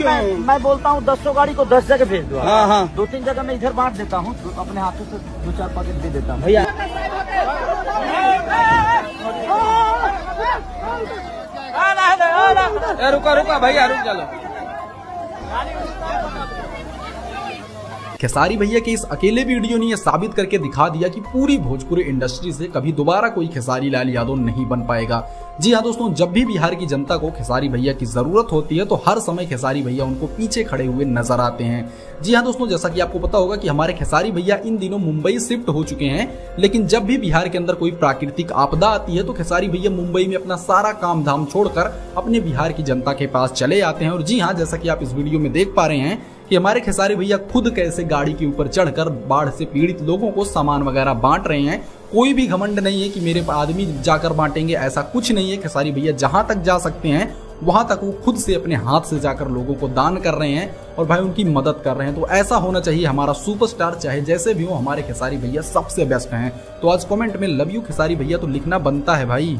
मैं, क्यों मैं बोलता हूँ दस सौ गाड़ी को दस जगह भेज दो। हाँ हाँ। दो तीन जगह मैं इधर बांट देता हूँ तो अपने हाथों से दो चार पैकेट दे देता हूँ। भैया। रुका रुका भैया रुक चलो खेसारी भैया के इस अकेले वीडियो ने यह साबित करके दिखा दिया कि पूरी भोजपुरी इंडस्ट्री से कभी दोबारा कोई खेसारी लाल यादव नहीं बन पाएगा। जी हाँ दोस्तों, जब भी बिहार की जनता को खेसारी भैया की ज़रूरत होती है तो हर समय खेसारी भैया उनको पीछे खड़े हुए नज़र आते हैं। जी हाँ दोस्तों, जैसा कि आपको पता होगा कि हमारे खेसारी भैया इन दिनों मुंबई शिफ्ट हो चुके हैं, लेकिन जब भी बिहार के अंदर कोई प्राकृतिक आपदा आती है तो खेसारी भैया मुंबई में अपना सारा काम धाम छोड़कर अपने बिहार की जनता के पास चले आते हैं। और जी हाँ जैसा कि आप इस वीडियो में देख पा रहे हैं कि हमारे खेसारी भैया खुद कैसे गाड़ी के ऊपर चढ़कर बाढ़ से पीड़ित लोगों को सामान वगैरह बांट रहे हैं। कोई भी घमंड नहीं है कि मेरे आदमी जाकर बांटेंगे, ऐसा कुछ नहीं है। खेसारी भैया जहाँ तक जा सकते हैं, वहाँ तक वो खुद से अपने हाथ से जाकर लोगों को दान कर रहे हैं और भाई उनकी मदद कर रहे हैं। तो ऐसा होना चाहिए हमारा सुपरस्टार, चाहे जैसे भी हो, हमारे खेसारी भैया सबसे बेस्ट हैं। तो आज कमेंट में लव यू खेसारी भैया तो लिखना बनता है भाई।